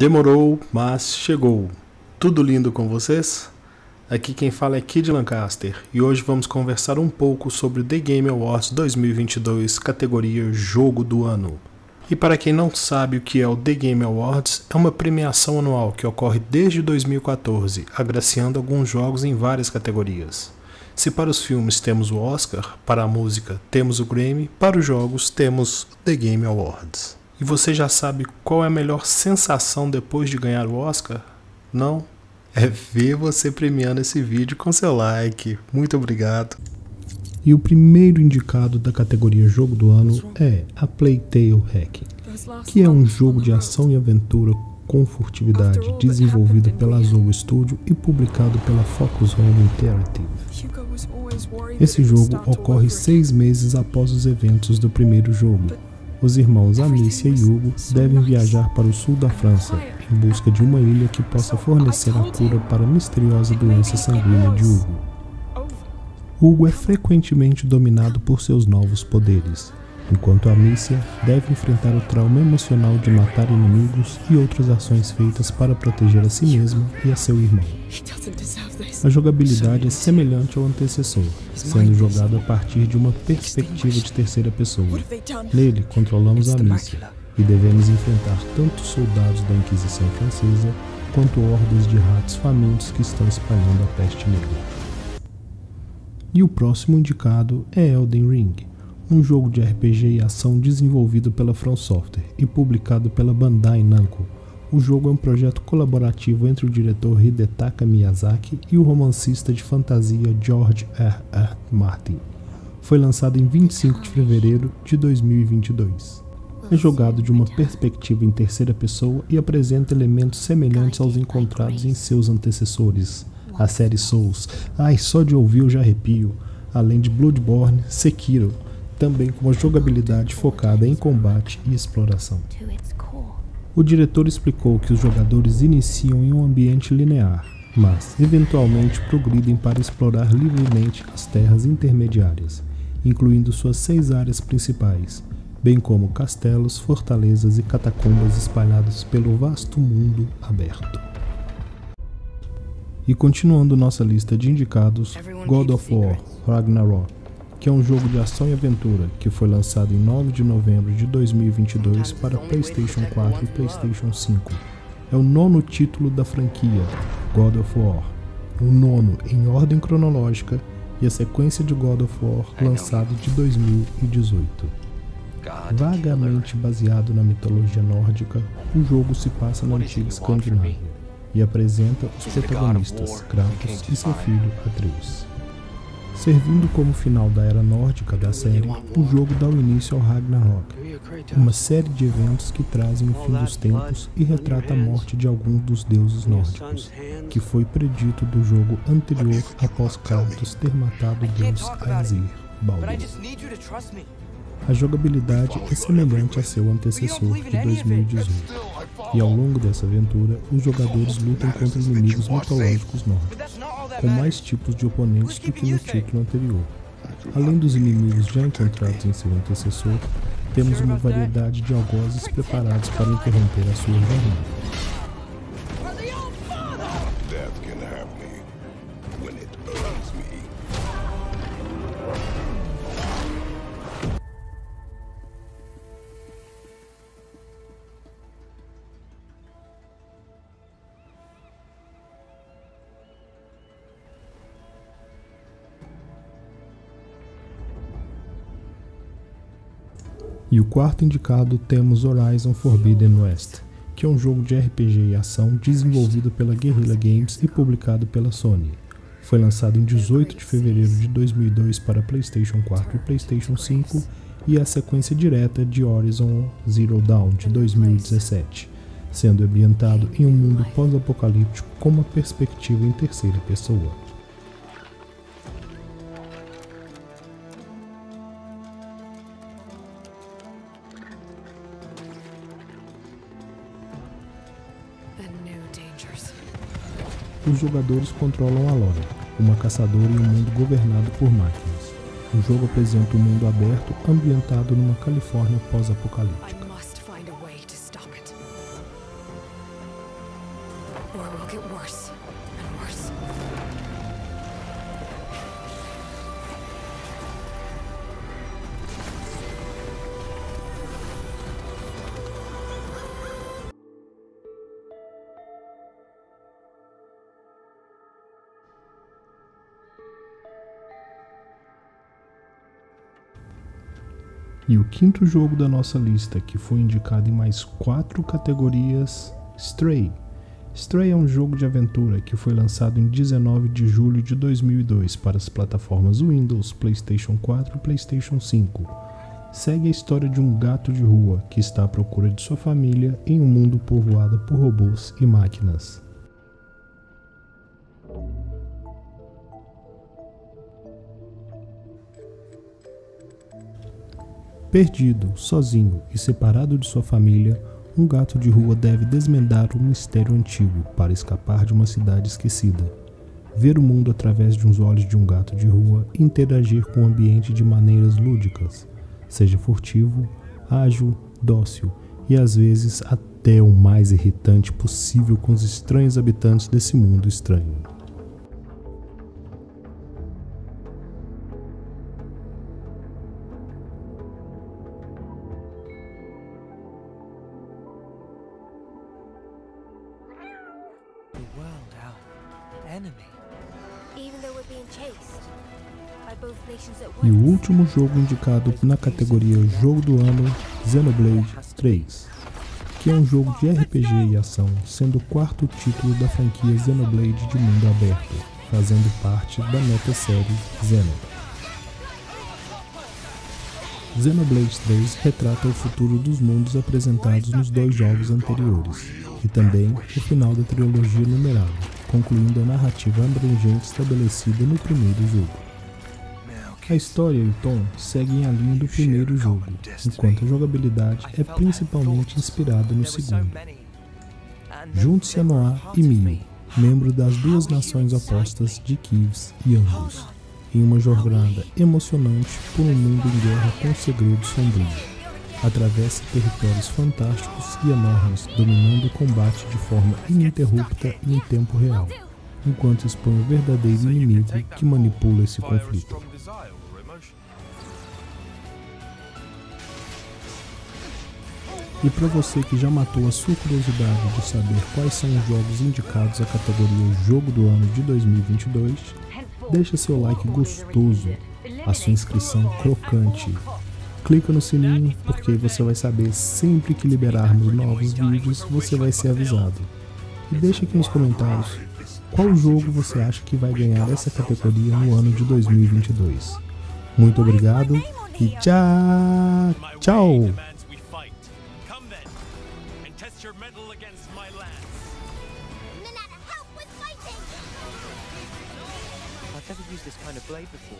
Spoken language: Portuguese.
Demorou, mas chegou. Tudo lindo com vocês? Aqui quem fala é Kid Lancaster e hoje vamos conversar um pouco sobre The Game Awards 2022, categoria Jogo do Ano. E para quem não sabe o que é o The Game Awards, é uma premiação anual que ocorre desde 2014, agraciando alguns jogos em várias categorias. Se para os filmes temos o Oscar, para a música temos o Grammy, para os jogos temos The Game Awards. E você já sabe qual é a melhor sensação depois de ganhar o Oscar? Não? É ver você premiando esse vídeo com seu like. Muito obrigado. E o primeiro indicado da categoria Jogo do Ano é a Playtale Hacking, que é um jogo de ação e aventura com furtividade desenvolvido pela Azul Studio e publicado pela Focus Home Interactive. Esse jogo ocorre seis meses após os eventos do primeiro jogo, os irmãos Alicia e Hugo devem viajar para o sul da França em busca de uma ilha que possa fornecer a cura para a misteriosa doença sanguínea de Hugo. Hugo é frequentemente dominado por seus novos poderes, enquanto Amicia deve enfrentar o trauma emocional de matar inimigos e outras ações feitas para proteger a si mesma e a seu irmão. A jogabilidade é semelhante ao antecessor, sendo jogado a partir de uma perspectiva de terceira pessoa. Nele, controlamos a Amicia e devemos enfrentar tanto soldados da Inquisição Francesa quanto hordas de ratos famintos que estão espalhando a peste negra. E o próximo indicado é Elden Ring, um jogo de RPG e ação desenvolvido pela From Software e publicado pela Bandai Namco. O jogo é um projeto colaborativo entre o diretor Hidetaka Miyazaki e o romancista de fantasia George R. R. Martin. Foi lançado em 25 de fevereiro de 2022. É jogado de uma perspectiva em terceira pessoa e apresenta elementos semelhantes aos encontrados em seus antecessores, a série Souls. Ai, só de ouvir eu já arrepio. Além de Bloodborne, Sekiro, também com uma jogabilidade focada em combate e exploração. O diretor explicou que os jogadores iniciam em um ambiente linear, mas eventualmente progridem para explorar livremente as terras intermediárias, incluindo suas seis áreas principais, bem como castelos, fortalezas e catacumbas espalhados pelo vasto mundo aberto. E continuando nossa lista de indicados, God of War Ragnarok que é um jogo de ação e aventura que foi lançado em 9 de novembro de 2022 para PlayStation 4 e PlayStation 5. É o nono título da franquia God of War, o nono em ordem cronológica e a sequência de God of War lançado de 2018. Vagamente baseado na mitologia nórdica, o jogo se passa na antiga Escandinávia e apresenta os protagonistas Kratos e seu filho Atreus. Servindo como final da era nórdica da série, o jogo dá o início ao Ragnarok, uma série de eventos que trazem o fim dos tempos e retrata a morte de alguns dos deuses nórdicos, que foi predito do jogo anterior após Kratos ter matado o deus Aesir, Baldur. A jogabilidade é semelhante a seu antecessor de 2018, e ao longo dessa aventura, os jogadores lutam contra inimigos mitológicos nórdicos com mais tipos de oponentes do que no título anterior. Além dos inimigos já encontrados em seu antecessor, temos uma variedade de algozes preparados para interromper a sua jornada. E o quarto indicado temos Horizon Forbidden West, que é um jogo de RPG e ação desenvolvido pela Guerrilla Games e publicado pela Sony. Foi lançado em 18 de fevereiro de 2002 para PlayStation 4 e PlayStation 5 e é a sequência direta de Horizon Zero Dawn de 2017, sendo ambientado em um mundo pós-apocalíptico com uma perspectiva em terceira pessoa. Os jogadores controlam a Lore, uma caçadora em um mundo governado por máquinas. O jogo apresenta um mundo aberto ambientado numa Califórnia pós-apocalíptica. war will get worse and worse. E o quinto jogo da nossa lista, que foi indicado em mais quatro categorias, Stray. Stray é um jogo de aventura que foi lançado em 19 de julho de 2002 para as plataformas Windows, PlayStation 4 e PlayStation 5. Segue a história de um gato de rua que está à procura de sua família em um mundo povoado por robôs e máquinas. Perdido, sozinho e separado de sua família, um gato de rua deve desmendar um mistério antigo para escapar de uma cidade esquecida. Ver o mundo através de uns olhos de um gato de rua e interagir com o ambiente de maneiras lúdicas. Seja furtivo, ágil, dócil e às vezes até o mais irritante possível com os estranhos habitantes desse mundo estranho. World our enemy. Even though we're being chased by both nations at E o último jogo indicado na categoria Jogo do Ano, Xenoblade 3, que é um jogo de RPG e ação, sendo o quarto título da franquia Xenoblade de mundo aberto, fazendo parte da meta-série Xeno. Xenoblade 3 retrata o futuro dos mundos apresentados nos dois jogos anteriores, e também o final da trilogia numerada, concluindo a narrativa abrangente estabelecida no primeiro jogo. A história e o tom seguem a linha do primeiro jogo, enquanto a jogabilidade é principalmente inspirada no segundo. Junte-se a Noah e Mio, membro das duas nações opostas de Kivs e Angus, em uma jornada emocionante por um mundo em guerra com segredos sombrios. Atravesse territórios fantásticos e enormes, dominando o combate de forma ininterrupta e em tempo real, enquanto expõe o verdadeiro inimigo que manipula esse conflito. E para você que já matou a sua curiosidade de saber quais são os jogos indicados à categoria Jogo do Ano de 2022, deixa seu like gostoso, a sua inscrição crocante. Clica no sininho porque você vai saber sempre que liberarmos novos vídeos, você vai ser avisado. E deixa aqui nos comentários qual jogo você acha que vai ganhar essa categoria no ano de 2022. Muito obrigado e tchau! Tchau! I've never used this kind of blade before.